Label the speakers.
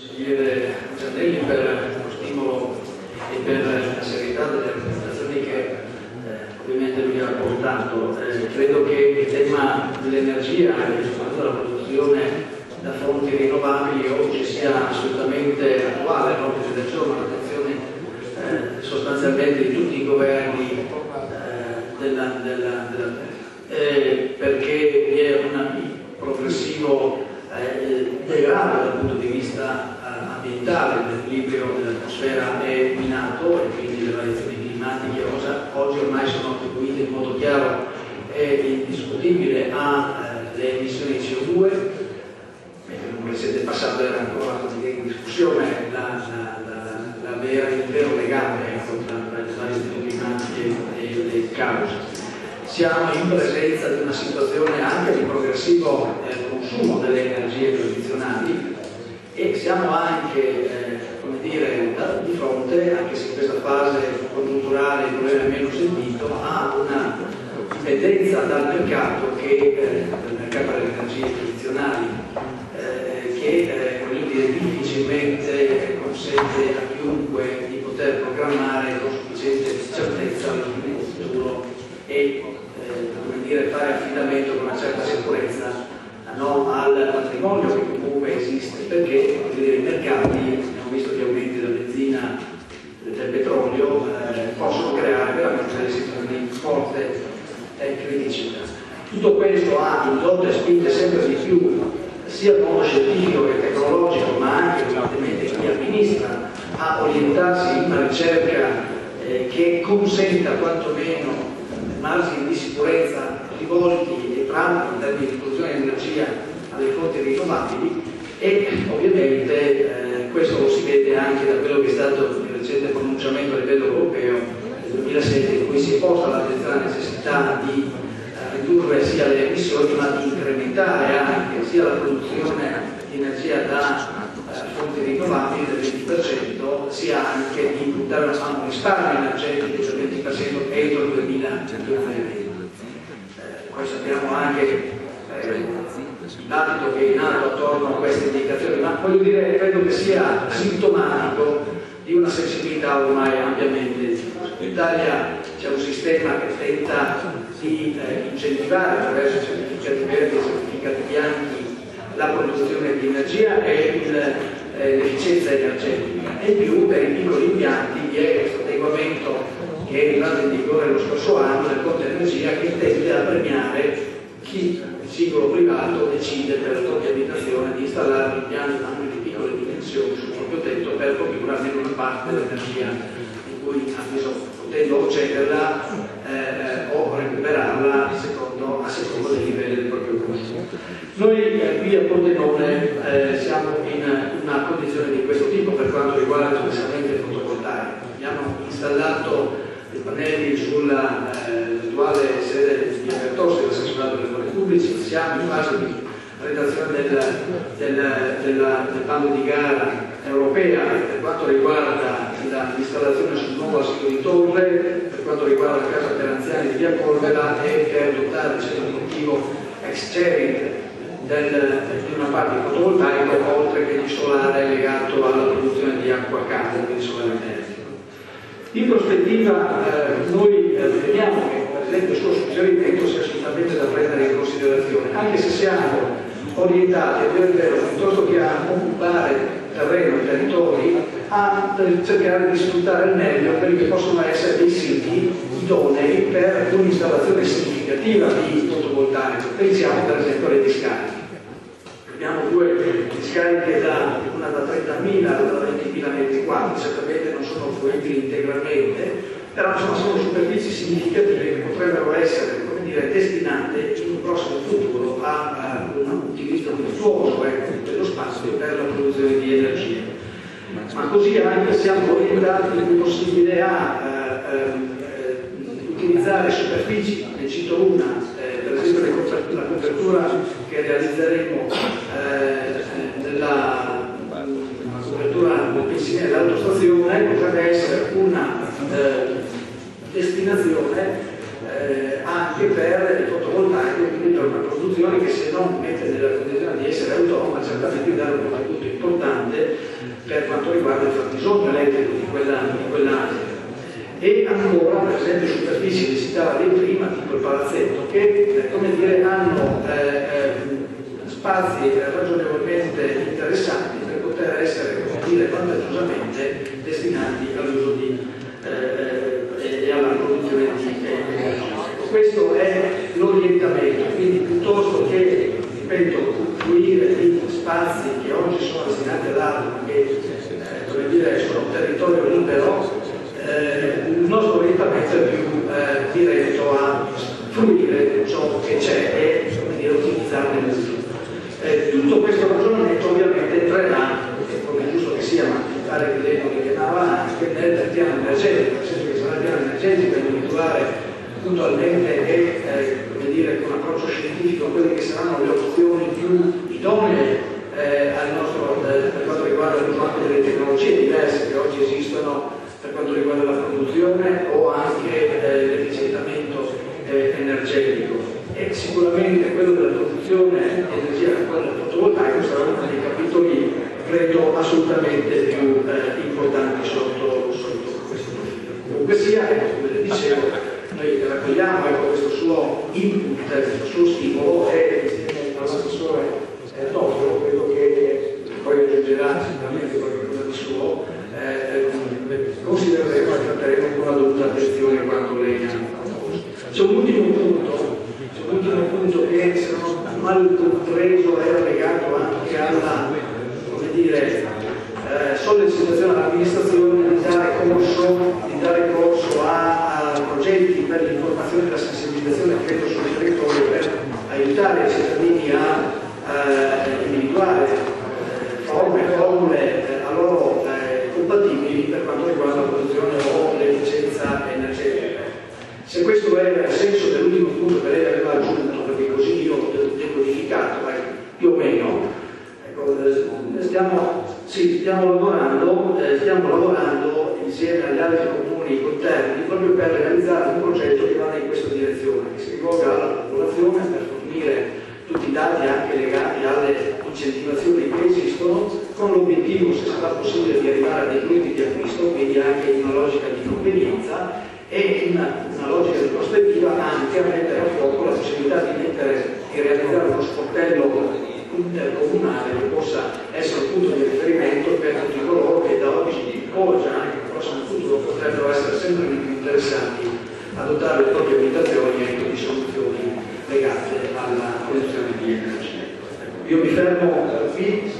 Speaker 1: consigliere Giannelli per lo stimolo e per la serietà delle argomentazioni che eh, ovviamente lui ha portato. Eh, credo che il tema dell'energia e soprattutto la produzione da fonti rinnovabili oggi sia assolutamente attuale all'ordine del giorno, l'attenzione eh, sostanzialmente di tutti i governi eh, della, della, della eh, perché vi è un progressivo eh, degrado dal punto di vista ambientale, l'equilibrio dell'atmosfera è minato e quindi le variazioni climatiche oggi ormai sono attribuite in modo chiaro e indiscutibile alle eh, emissioni di CO2 come siete passato era ancora in discussione la, la, la, vera, il vero legame tra le variazioni climatiche e le cause. Siamo in presenza di una situazione anche di progressivo eh, consumo delle energie tradizionali e siamo anche eh, come dire, di fronte, anche se in questa fase congiunturale il problema è meno sentito, a una dipendenza dal mercato, che, eh, dal mercato delle energie tradizionali eh, che eh, dire, difficilmente consente a chiunque di poter programmare con sufficiente certezza lo futuro e eh, dire, fare affidamento con una certa sicurezza no, al patrimonio che comunque esiste, perché dire, i mercati, abbiamo visto gli aumenti della benzina, del petrolio, eh, possono creare veramente delle situazioni di forte eh, criticità. Tutto questo ha indotto e spinte sempre di più sia il mondo scientifico che tecnologico, ma anche evidentemente chi amministra a orientarsi in una ricerca eh, che consenta quantomeno margini di sicurezza rivolti e tramite in termini di produzione di energia alle fonti rinnovabili e ovviamente eh, questo lo si vede anche da quello che è stato il recente pronunciamento a livello europeo del 2007 in cui si è posta l'attenzione alla necessità di eh, ridurre sia le emissioni ma di incrementare anche sia la produzione di energia da eh, fonti rinnovabili del 20% sia anche di puntare un risparmio energetico del 20% entro il 2020 poi sappiamo anche eh, l'abito che è in atto attorno a queste indicazioni, ma voglio dire, credo che sia sintomatico di una sensibilità ormai ampiamente diffusa. In Italia c'è un sistema che tenta di eh, incentivare attraverso certificati verdi e certificati bianchi la produzione di energia e eh, l'efficienza energetica e più per i piccoli impianti vi è questo adeguamento che è entrato in vigore lo scorso anno del energia che tende a premiare chi, il singolo privato, decide per la propria abitazione di installare un impianto anche di piccole dimensioni sul proprio tetto per produrre almeno una parte dell'energia di cui ha bisogno, potendo cederla eh, o recuperarla secondo, a seconda dei livelli del proprio consumo. Noi eh, qui a Pordenone eh, siamo in una condizione di questo tipo per quanto riguarda il fotovoltaico. Abbiamo installato i pannelli sull'attuale eh, sede di Abertosi dell'assessorato dei lavori pubblici, siamo in fase di redazione del, del, del, del bando di gara europea per quanto riguarda l'installazione sul nuovo asilo di Torre, per quanto riguarda la casa per anziani di Via Corvela e per dotare il centro produttivo ex di una parte fotovoltaica oltre che di solare legato alla produzione di acqua a casa, quindi solare energia. In prospettiva eh, noi eh, vediamo che il suo suggerimento sia assolutamente da prendere in considerazione, anche se siamo orientati a vero, piuttosto che a occupare terreno e territori, a cercare di sfruttare al meglio quelli che possono essere dei siti idonei per un'installazione significativa di fotovoltaico. Pensiamo per esempio alle discariche abbiamo due discariche da, una da 30.000 e una da 20.000 metri quadri, certamente non sono fruibili integralmente, però insomma, sono superfici significative che potrebbero essere dire, destinate in un prossimo futuro a, a un utilizzo virtuoso ecco, dello spazio per la produzione di energia. Ma così anche siamo orientati il più possibile a eh, eh, utilizzare superfici, ne cito una, eh, per esempio la copertura che realizzeremo eh, nella copertura insieme all'autostazione potrebbe essere una eh, destinazione eh, anche per il fotovoltaico, quindi per una mette nella condizione di essere autonoma certamente dà un contributo importante per quanto riguarda il fabbisogno elettrico di quell'area. Quell e ancora, per esempio, superfici che citava lei prima, tipo il palazzetto, che eh, come dire, hanno eh, eh, spazi ragionevolmente interessanti per poter essere, come dire, vantaggiosamente destinati all'uso di eh, e alla produzione di energia. Questo è l'orientamento, quindi piuttosto che, ripeto, fruire di spazi che oggi sono destinati all'altro, che eh, dire, sono territorio libero, eh, il nostro orientamento è più eh, diretto a fruire ciò che c'è e utilizzarne l'uso. Eh, tutto questo ragionamento ovviamente entrerà, come è giusto che sia, ma mi pare che lei lo richiamava anche nel piano energetico, nel senso che sarà il piano energetico a individuare puntualmente e eh, dire, con approccio scientifico quelle che saranno le opzioni più idonee eh, nostro, eh, per quanto riguarda l'uso anche delle tecnologie diverse che oggi esistono per quanto riguarda la produzione o anche eh, l'efficientamento eh, energetico. E sicuramente quello della produzione di energia da quello del fotovoltaico sarà uno dei capitoli, credo, assolutamente più eh, importanti sotto, sotto, questo profilo. Comunque sia, come dicevo, noi raccogliamo ecco, questo suo input, questo suo stimolo e insieme all'assessore eh, Tofilo credo che poi aggiungerà sicuramente qualcosa di suo, eh, considereremo e tratteremo con la dovuta attenzione quanto lei ha proposto. C'è un ultimo punto, c'è un ultimo punto che se non mal compreso era legato anche alla, come dire, eh, يستطيعون أن يدافعوا eh, stiamo lavorando insieme agli altri comuni interni proprio per realizzare un progetto che vada in questa direzione, che si rivolga alla popolazione per fornire tutti i dati anche legati alle incentivazioni che esistono, con l'obiettivo, se sarà possibile, di arrivare a dei gruppi di acquisto, quindi anche in una logica di convenienza e in una, logica di prospettiva anche a mettere a fuoco la possibilità di mettere e realizzare uno sportello intercomunale che possa essere un punto di riferimento per tutti coloro che da oggi o già anche nel prossimo futuro potrebbero essere sempre più interessati a dotare le proprie abitazioni ecco, di soluzioni legate alla produzione di energia. Io mi fermo qui,